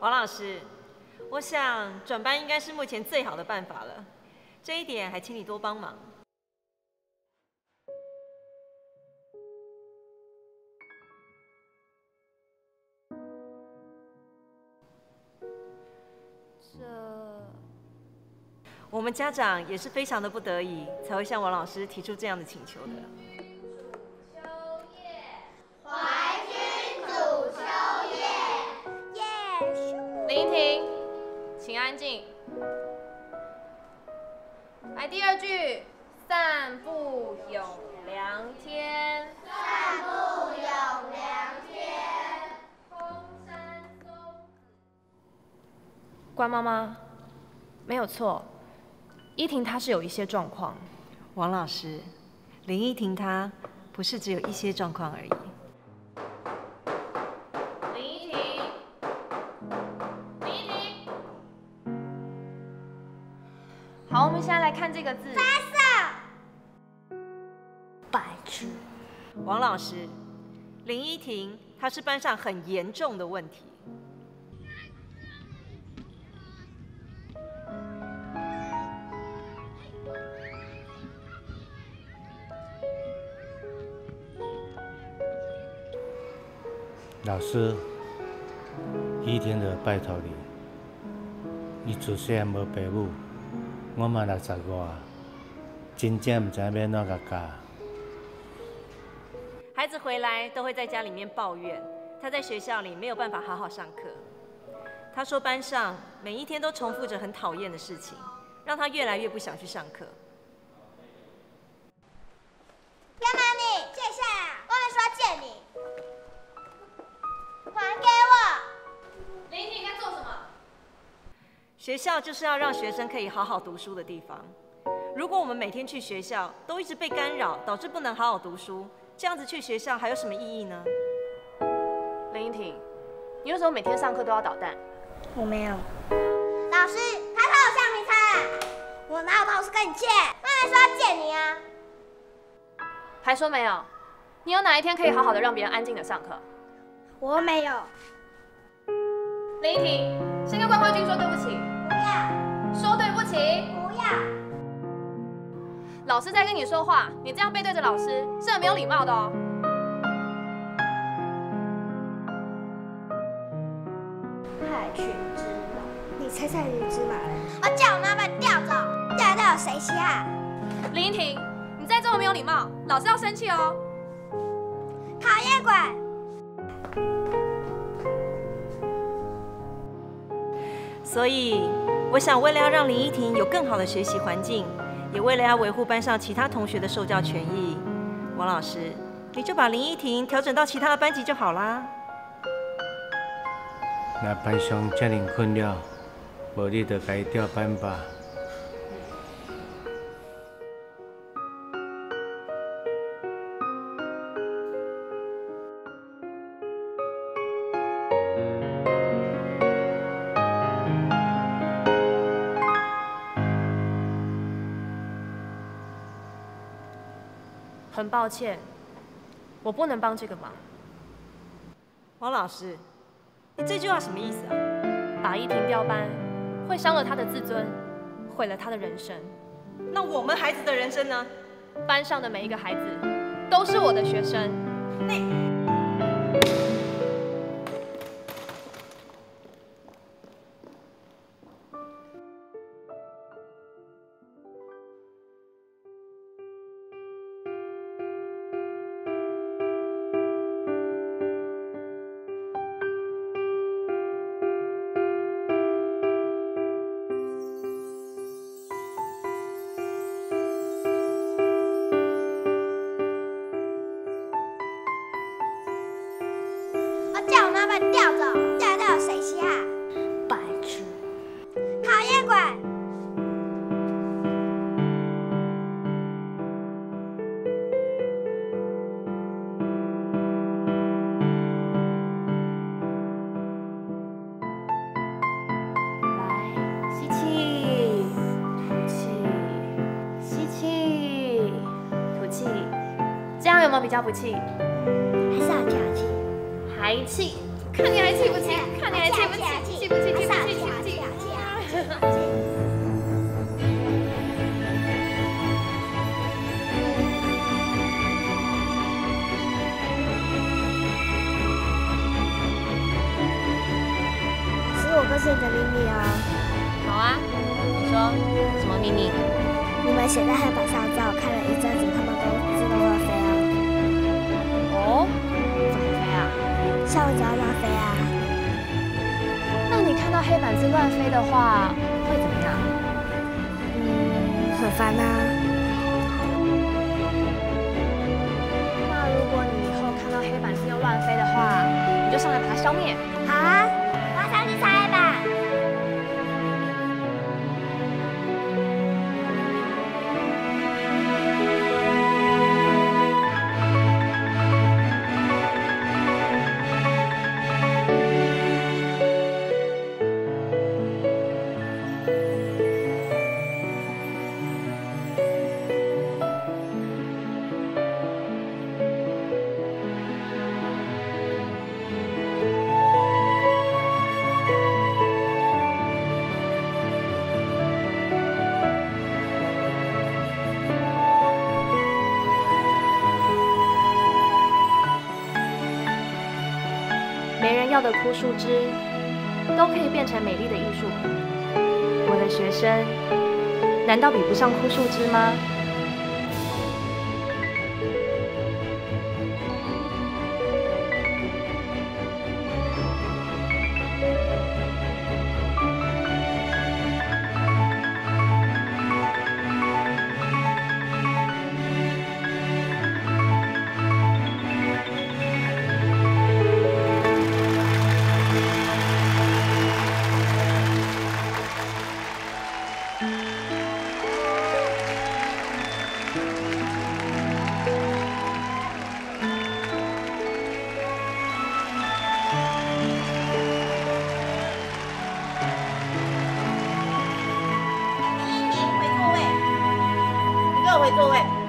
王老师，我想转班应该是目前最好的办法了，这一点还请你多帮忙。这我们家长也是非常的不得已，才会向王老师提出这样的请求的。关妈妈，没有错，依婷她是有一些状况。王老师，林依婷她不是只有一些状况而已。林依婷，林依婷。好，我们现在来看这个字。白痴。王老师，林依婷她是班上很严重的问题。老师，依天就拜托你，伊自细无爸母，我嘛六十外，真正毋知影要怎甲教。孩子回来都会在家里面抱怨，他在学校里没有办法好好上课。他说班上每一天都重复着很讨厌的事情，让他越来越不想去上课。学校就是要让学生可以好好读书的地方。如果我们每天去学校都一直被干扰，导致不能好好读书，这样子去学校还有什么意义呢？林依婷，你为什么每天上课都要捣蛋？我没有。老师，他偷我橡皮擦。我哪有偷？是跟你借。妈妈说要借你啊。还说没有？你有哪一天可以好好的让别人安静的上课？我没有。林依婷，先跟关慧君说对不起。说对不起。不要。老师在跟你说话，你这样背对着老师是很没有礼貌的哦。害群之马，你才害群之马嘞！我叫我妈把你调走，调到底谁稀罕？林依婷，你再这么没有礼貌，老师要生气哦。所以，我想为了要让林依婷有更好的学习环境，也为了要维护班上其他同学的受教权益，王老师，你就把林依婷调整到其他的班级就好啦。那班上遮尔困扰，无你就该调班吧。很抱歉，我不能帮这个忙。王老师，你这句话什么意思啊？把依婷调班，会伤了她的自尊，毁了她的人生。那我们孩子的人生呢？班上的每一个孩子都是我的学生。你比较不气？还是要加气。还气，看你还气不气？看你还气不气？气不气，气不气，气不气，气不气。是我告诉你的秘密哦。好啊，你说什么秘密？你们写在黑板上，在我看了一阵子，他们都自像我这样乱飞啊。那你看到黑板字乱飞的话，会怎么样？嗯，很烦呐、那如果你以后看到黑板字又乱飞的话，你就上来把它消灭。没人要的枯树枝，都可以变成美丽的艺术品。我的学生，难道比不上枯树枝吗？第一